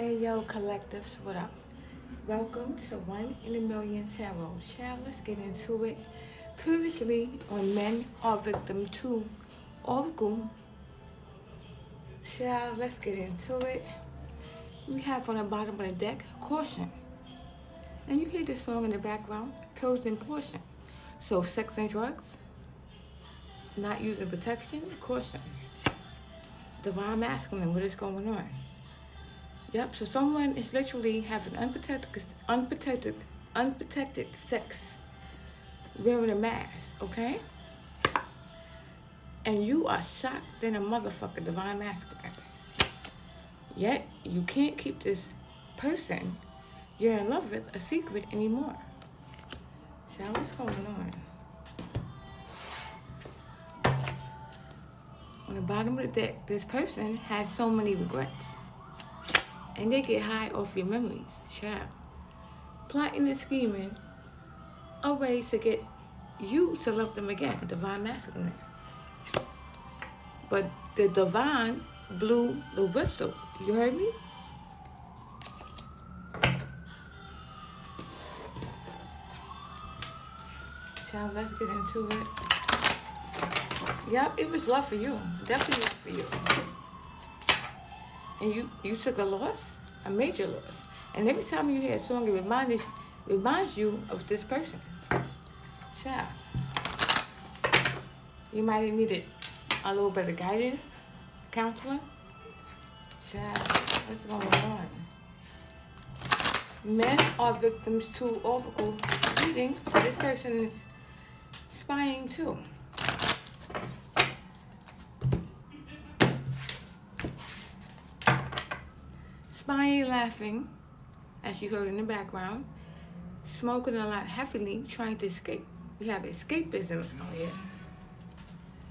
Ayo Collectives, what up? Welcome to One in a Million Tarot. Shall let's get into it. Previously on Men Are Victim 2 Oracle. Shall let's get into it. We have on the bottom of the deck, Caution. And you hear this song in the background, Pills and Potions. So sex and drugs, not using protection, caution. Divine masculine, what is going on? Yep, so someone is literally having unprotected, unprotected, unprotected sex wearing a mask, okay? And you are shocked than a motherfucker, divine masculine. Yet, you can't keep this person you're in love with a secret anymore. Shall what's going on? On the bottom of the deck, this person has so many regrets. And they get high off your memories, child. Plotting and scheming a way to get you to love them again, divine masculine. But the divine blew the whistle. You heard me? Child, let's get into it. Yep, it was love for you. Definitely love for you. And you, you took a loss, a major loss. And every time you hear a song, it reminds, reminds you of this person. Child. You might have needed a little bit of guidance, counseling. Child, what's going on? Men are victims to oracle reading. This person is spying too. Spying, laughing, as you heard in the background, smoking a lot heavily, trying to escape. We have escapism oh, out here.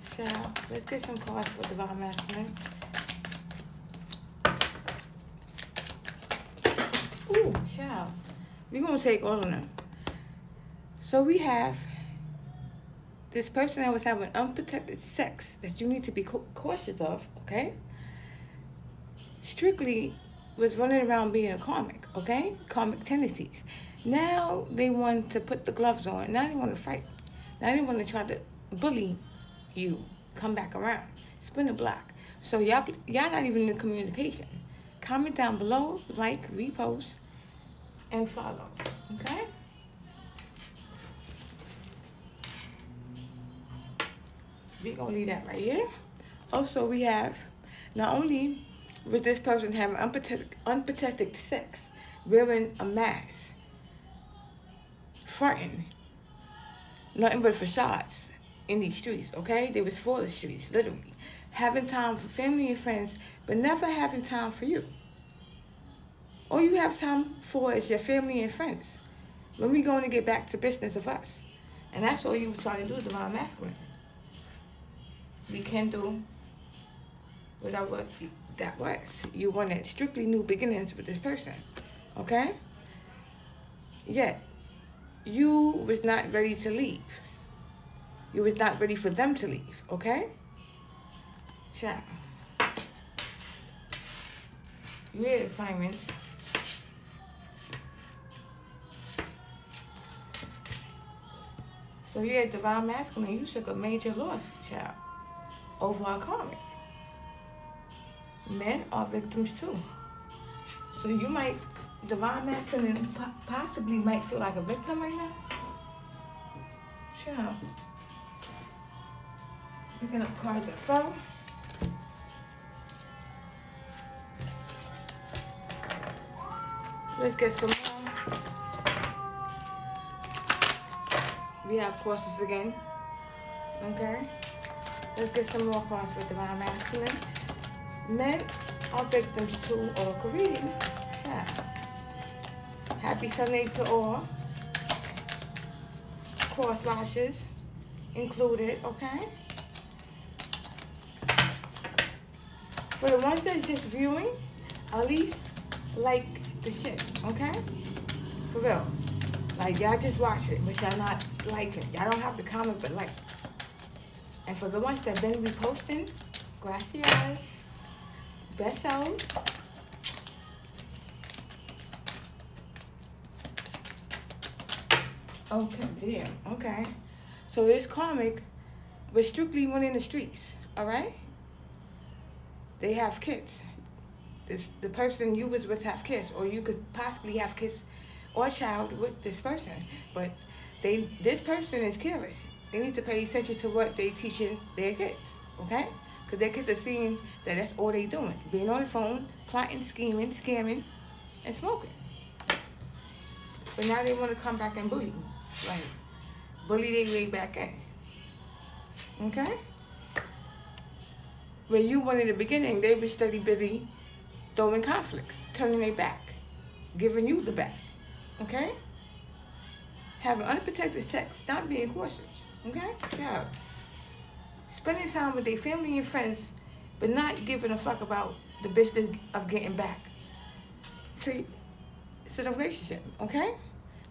So let's get some cards for Divine Masculine. Ooh, child. We're going to take all of them. So we have this person that was having unprotected sex that you need to be cautious of, okay? Strictly was running around being a karmic, okay? Karmic tendencies. Now they want to put the gloves on. Now they want to fight. Now they want to try to bully you. Come back around. Spin the block. So y'all y'all not even in communication. Comment down below, like, repost, and follow. Okay? We're gonna leave that right here. Also, we have not only with this person having unprotected, unprotected sex, wearing a mask, fronting, nothing but facades in these streets, okay? They was for the streets, literally. Having time for family and friends, but never having time for you. All you have time for is your family and friends. When we going to get back to business of us. And that's all you trying to do, is divine masculine. Do whatever that was. You wanted strictly new beginnings with this person. Okay? Yet, you was not ready to leave. You was not ready for them to leave. Okay? Chat. You had assignments. So you had divine masculine. You took a major loss, child, over a karmic men are victims too. So you might, divine masculine possibly might feel like a victim right now. Chill. Picking up cards that fell. Let's get some more. We have courses again. Okay. Let's get some more cards for divine masculine. Men are victims to reading. Yeah. Happy Sunday to all. Cross lashes included, okay? For the ones that's just viewing, at least like the shit, okay? For real. Like, y'all just watch it, but y'all not liking. Y'all don't have to comment, but like. And for the ones that been reposting, gracias that out okay dear. okay. So it's karmic but strictly one in the streets all right they have kids. This, the person you was with have kids or you could possibly have kids or child with this person but they this person is careless. They need to pay attention to what they teaching their kids okay? Because their kids are seeing that that's all they doing. Being on the phone, plotting, scheming, scamming, and smoking. But now they want to come back and bully. Like, bully their way back in. Okay? When you went in the beginning, they were steady busy throwing conflicts, turning their back, giving you the back. Okay? Having unprotected sex, not being cautious. Okay? Yeah. Spending time with their family and friends, but not giving a fuck about the business of getting back. See, it's a relationship, okay?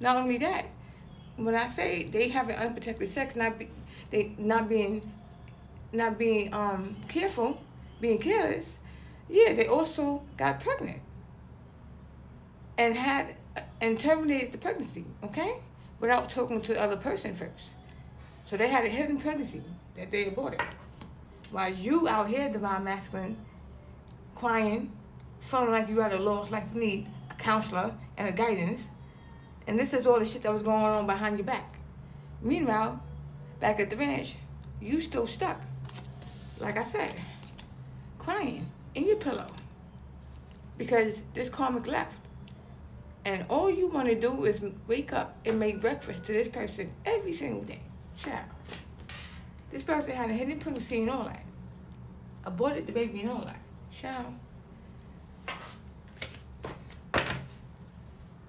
Not only that, when I say they having unprotected sex, not be, they not being not being um careful, being careless, yeah, they also got pregnant and had and terminated the pregnancy, okay, without talking to the other person first. So they had a hidden pregnancy that they aborted. While you out here, divine masculine, crying, feeling like you had a loss, like you need a counselor and a guidance, and this is all the shit that was going on behind your back. Meanwhile, back at the ranch, you still stuck. Like I said, crying in your pillow because this karmic left. And all you want to do is wake up and make breakfast to this person every single day. Child. This person had a hidden pregnancy and all that. Aborted the baby and all that. Child.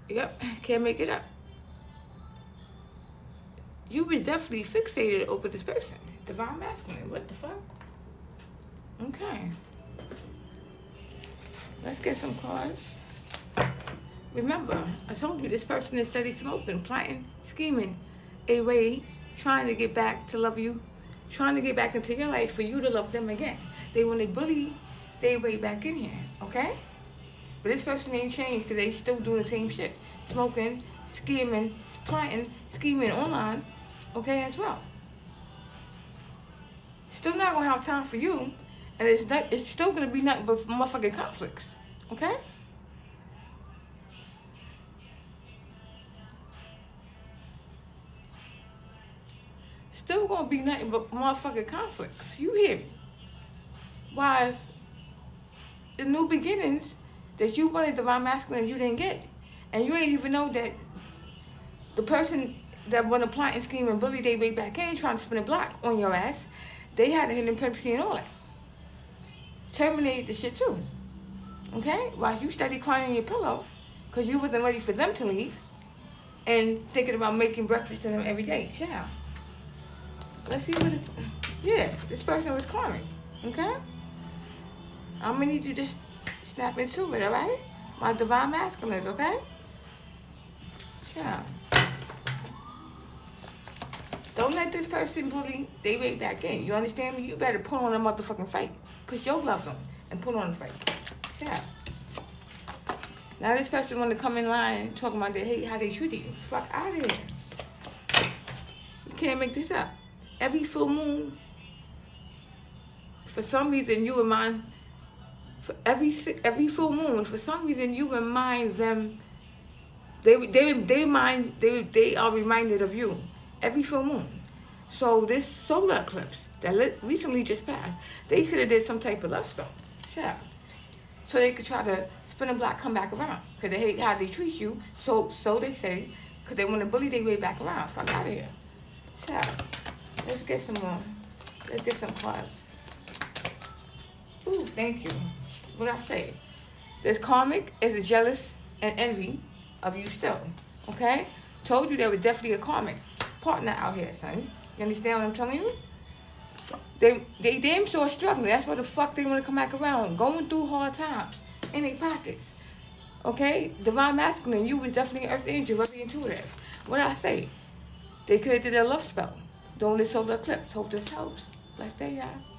Yep, can't make it up. You were definitely fixated over this person. Divine masculine. What the fuck? Okay. Let's get some cards. Remember, I told you this person is steady smoking, plotting, scheming a way, trying to get back to love you, trying to get back into your life for you to love them again. They want to bully they way back in here, okay? But this person ain't changed because they still doing the same shit. Smoking, scheming, plotting, scheming online, okay, as well. Still not gonna have time for you, and it's not, it's still gonna be nothing but motherfucking conflicts, okay? Still gonna be nothing but motherfucking conflicts. You hear me? Why the new beginnings that you wanted divine masculine you didn't get. And you ain't even know that the person that want to plot scheme and bully they way back in trying to spin a block on your ass, they had a hidden pregnancy and all that. Terminated the shit too. Okay? While you study crying in your pillow, because you wasn't ready for them to leave, and thinking about making breakfast for them every day. Child. Let's see what it's, yeah, this person was calling. Okay? I'm gonna need you to snap into it, alright? My divine masculines, okay? Yeah. Don't let this person bully they way back in. You understand me? You better put on a motherfucking fight. Put your gloves on and put on a fight. Yeah. Now this person want to come in line talking about they hate how they treat you. Fuck out of here. You can't make this up. Every full moon, for some reason you remind for every every full moon, for some reason you remind them. They they they mind they they are reminded of you every full moon. So this solar eclipse that recently just passed, they could have did some type of love spell. Shut So they could try to spin a block, come back around. Because they hate how they treat you. So so they say, because they want to bully their way back around. Fuck out of here. Shut Let's get some more. Let's get some cards. Ooh, thank you what I say? This karmic is a jealous and envy of you still. Okay? Told you there was definitely a karmic partner out here, son. You understand what I'm telling you? They they damn sure struggling. That's why the fuck they want to come back around. Going through hard times in their pockets. Okay? Divine masculine, you was definitely an earth angel, very intuitive. What I say? They could have did a love spell during this the clips. Hope this helps. Blessed day, y'all.